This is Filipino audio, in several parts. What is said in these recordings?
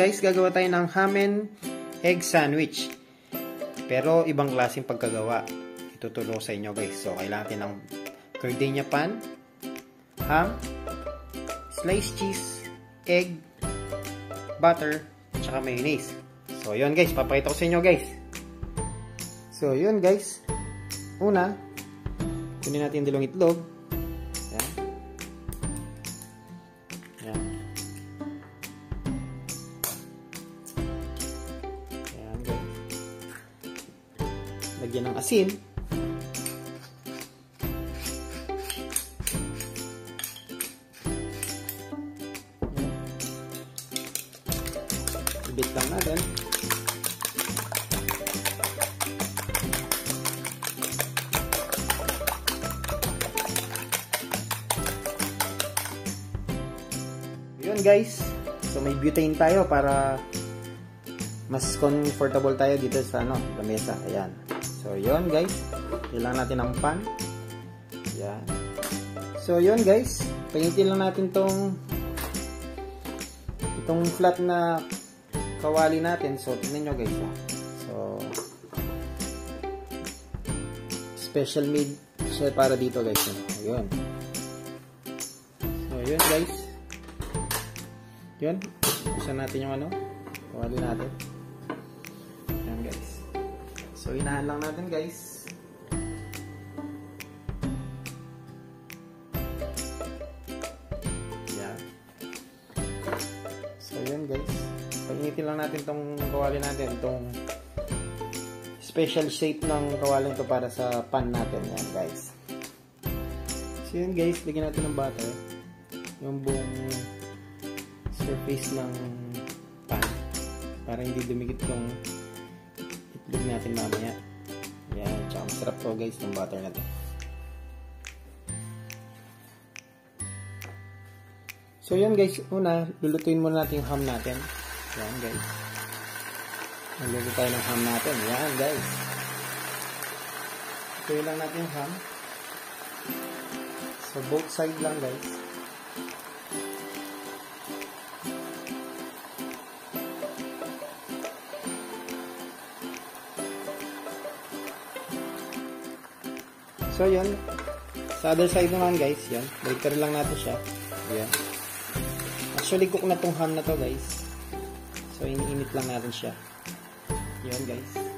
guys, gagawa tayo ng ham and egg sandwich. Pero ibang klaseng pagkagawa. Ituturo sa inyo guys. So, kailangan natin ng gardenia pan, ham, sliced cheese, egg, butter, tsaka mayonnaise. So, yun guys, papakita ko sa inyo guys. So, yun guys. Una, kunin natin dalawang itlog. Asin. Ibit lang natin. Yun guys. So may butane tayo para mas comfortable tayo dito sa ano, lamesa. Ayan. So yun guys. Kailangan natin ng pan. Ayan. So yun guys. Painitin lang natin tong itong flat na kawali natin. So tingnan nyo guys. So special made siya para dito guys. Ayun. So yun guys. Yun. Buksan natin yung ano. Kawali natin. Yan. So, inahan lang natin guys. Yan. So, guys. Painitin lang natin tong kawali natin. Itong special shape ng kawaling to para sa pan natin. Yan guys. So, yun guys. Lagyan natin ng butter. Yung buong surface ng pan para hindi dumikit yung itlog natin mamaya. Yan, tsaka masarap to guys ng butter natin. So yan guys, una, lulutuin muna natin yung ham natin. Yan guys. Nagluto tayo ng ham natin. Yan guys. Lutuin lang natin yung ham. So both side lang guys. So, yun. Sa other side naman, guys, yan. Breaker lang natin siya. Yan. Actually, cook na tong ham na to, guys. So, iniinit lang natin siya. Yan, guys.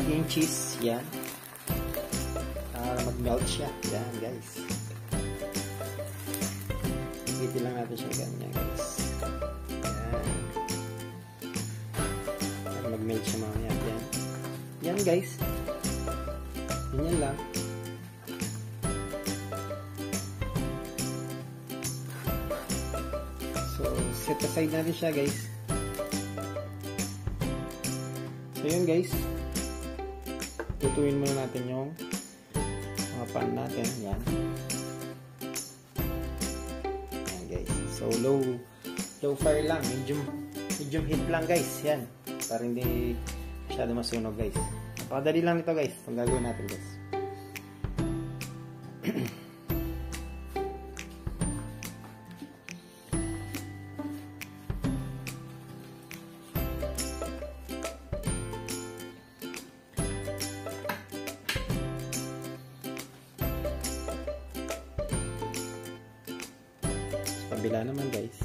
Natin yung cheese. Yan. Para mag-melt siya. Yan, guys. Higitin lang natin siya ganyan, guys. Yan. Para mag-melt siya mamaya. Yan. Yan, guys. Ganyan lang. So, set aside natin siya, guys. So, yun, guys lutuin muna natin yung mga pan natin. Yan. Yan guys. So low low fire lang. Medium, medium heat lang guys. Yan. Para hindi masyado masunog guys. Napakadali lang nito guys. Itong gagawin natin guys. kabila naman guys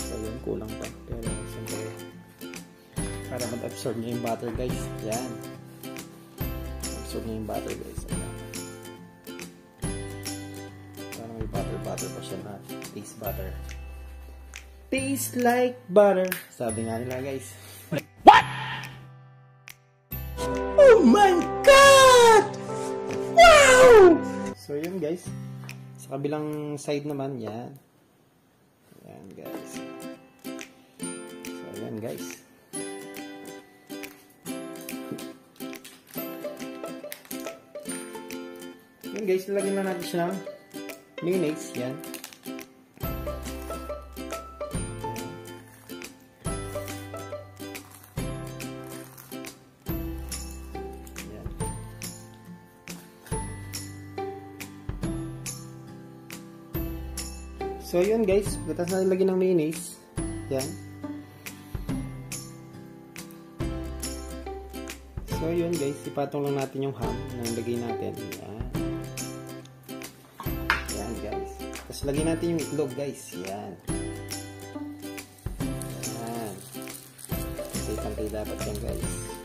so yun kulang pa pero siyempre para mag-absorb niya yung butter guys yan absorb niya yung butter guys Ayan. parang may butter butter pa siya na taste butter taste like butter sabi nga nila guys What? Oh my God! Wow! So, yun guys. Sa kabilang side naman, yan. Yan guys. So, yan guys. Yan guys, lalagyan na natin siya ng mayonnaise. Yan. So yun guys, butas na nilagyan ng mayonnaise. Yan. So yun guys, ipatong lang natin yung ham na nilagay natin. Yan. Yan guys. Tapos lagyan natin yung itlog guys. Yan. Yan. Pantay-pantay dapat yan guys.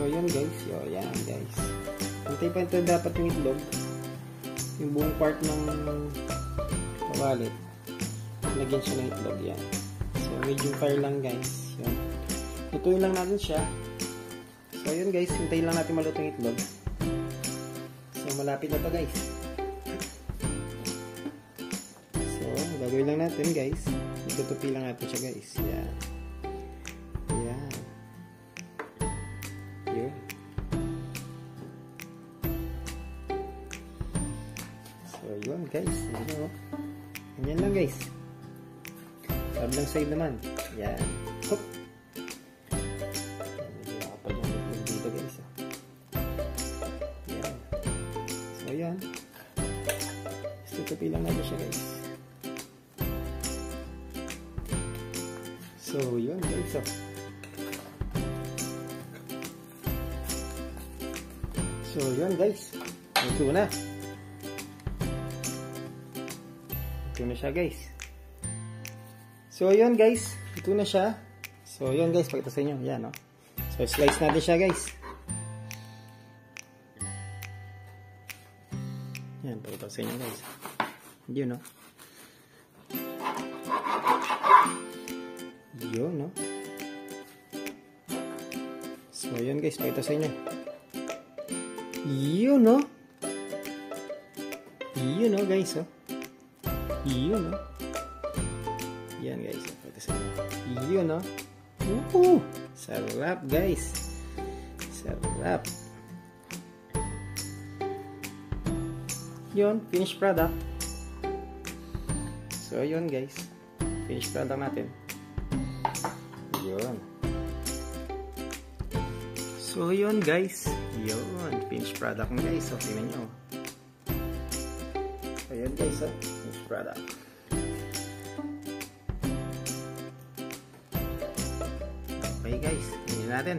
So, yun guys. Yo, yan guys. Pantay-pantay dapat yung itlog. Yung buong part ng kawalit. Lagyan siya ng itlog. Yan. So, medium fire lang guys. Yun. Lutuin lang natin siya. So, yun guys. Hintayin lang natin maluto yung itlog. So, malapit na to guys. So, gagawin lang natin guys. Itutupi lang natin siya guys. Yan. Yan. Guys. Ano, oh. Ganyan lang guys. Kabilang side naman. Yan. Hop. Yan, medyo nakapal yung itlog dito guys. oh. Yan. So, tutupi lang natin siya guys. So, yun guys. Oh. So, yun guys. Ito na. Na siya guys. So, yun guys. Ito na siya. So, yun guys. Pakita sa inyo. Yan, no? So, slice natin siya guys. Yan, pakita sa inyo guys. Yun, no? Yun, no? So, yun guys. Pakita sa inyo. Yun, no? Yun, no, guys, oh. Yun, no? Yan, guys. Pakita sa. Yun, no? Woohoo! Sarap, guys. Sarap. Yun, finished product. So, yun, guys. Finished product natin. Yun. So, yun guys. Yun. Finished product guys. So, tingnan nyo. Yun guys. Oh. Finished product. Okay guys. Tingnan natin.